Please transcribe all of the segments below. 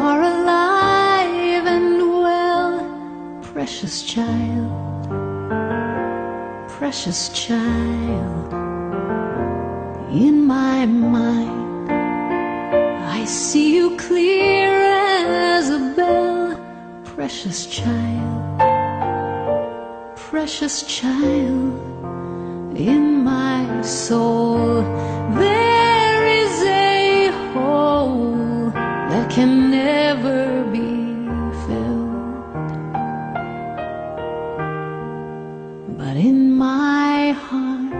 are alive and well, precious child, precious child. In my mind, I see you clear as a bell, precious child, precious child. In my soul, there is a hole that can never. Heart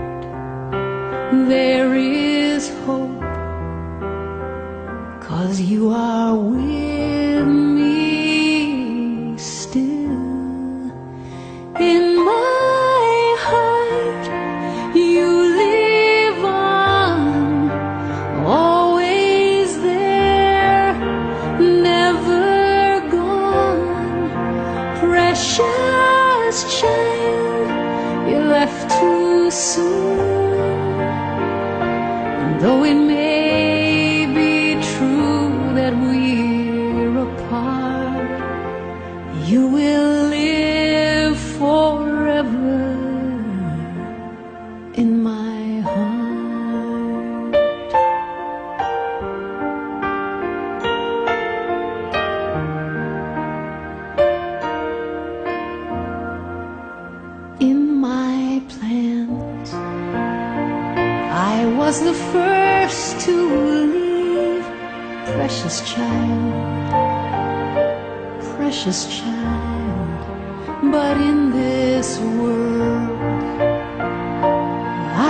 there is hope, cause you are with soon. And though it may be true that we're apart, you will live forever in my was the first to leave. Precious child, precious child. But in this world,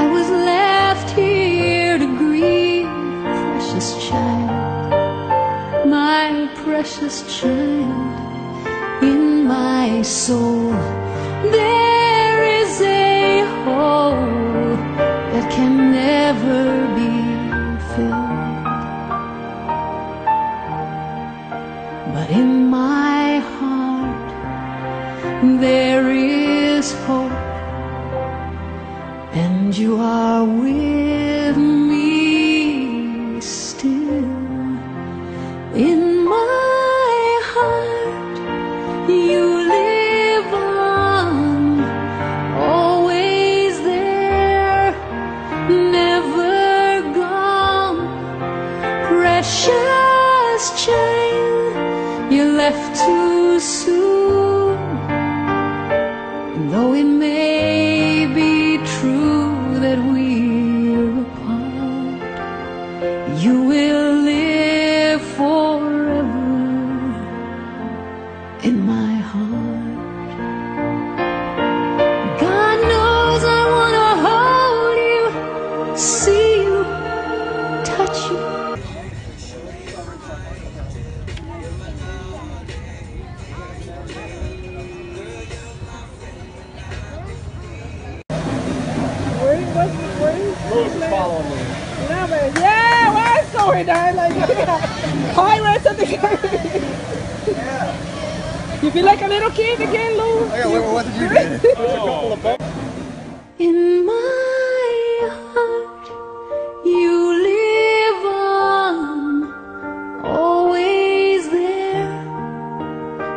I was left here to grieve. Precious child, my precious child, in my soul. There is a hole that can never be filled. But in my heart there is hope, and you are with you left too soon. Though it may be true that we're apart, you will Where, what's, where is Luis is following me. Love it. Yeah, why is going on like pirates of the You feel like a little kid again, Lou? Oh, yeah, what, what did you do? There's a couple of boats. In my heart, you live on, always there,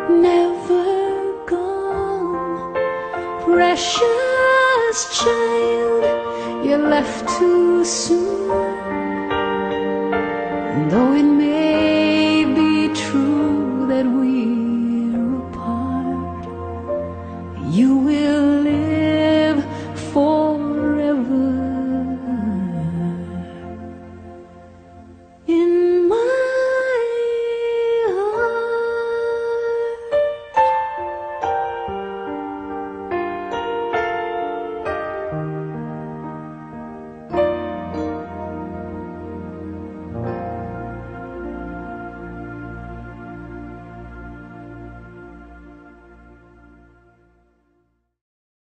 never gone. Precious child, you left too soon. And though it